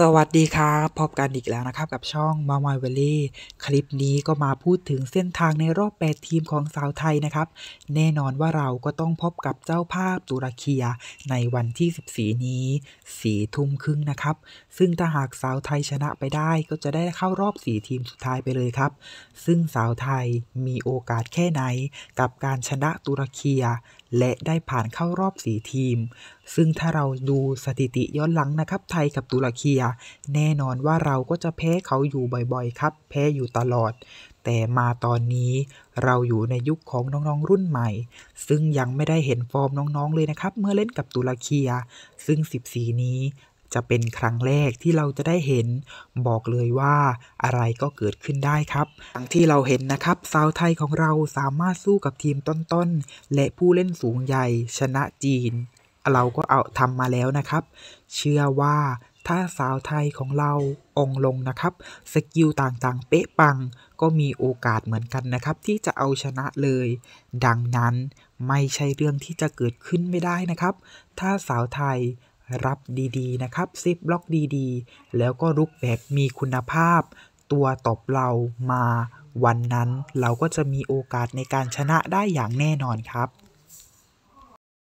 สวัสดีครับพบกันอีกแล้วนะครับ กับช่องมา m ยเวลี่คลิปนี้ก็มาพูดถึงเส้นทางในรอบ 8 ทีมของสาวไทยนะครับ แน่นอนว่าเราก็ต้องพบกับเจ้าภาพตุรเคีในวันที่ 14 นี้สี่ทุ่มครึ่งนะครับ ซึ่งถ้าหากสาวไทยชนะไปได้ก็จะได้เข้ารอบ 4 ทีมสุดท้ายไปเลยครับ ซึ่งสาวไทยมีโอกาสแค่ไหนกับการชนะตุรเคี และได้ผ่านเข้ารอบสีทีม ซึ่งถ้าเราดูสถิติย้อนหลังนะครับ ไทยกับตุรกีแน่นอนว่าเราก็จะแพ้เขาอยู่บ่อยๆ ครับ แพ้อยู่ตลอด แต่มาตอนนี้เราอยู่ในยุคของน้องๆรุ่นใหม่ ซึ่งยังไม่ได้เห็นฟอร์มน้องๆเลยนะครับ เมื่อเล่นกับตุรกีซึ่ง 14 นี้ จะเป็นครั้งแรกที่เราจะได้เห็น บอกเลยว่าอะไรก็เกิดขึ้นได้ครับอย่างที่เราเห็นนะครับสาวไทยของเราสามารถสู้กับทีมต้นๆ และผู้เล่นสูงใหญ่ชนะจีน เราก็เอาทำมาแล้วนะครับ เชื่อว่าถ้าสาวไทยของเราองลงนะครับ สกิลต่างๆ เป๊ะปัง ก็มีโอกาสเหมือนกันนะครับ ที่จะเอาชนะเลย ดังนั้นไม่ใช่เรื่องที่จะเกิดขึ้นไม่ได้นะครับ ถ้าสาวไทย รับดีๆนะครับซิปล็อกดีๆ แล้วก็รุกแบบมีคุณภาพ ตัวตบเรามาวันนั้นเราก็จะมีโอกาสในการชนะได้อย่างแน่นอนครับ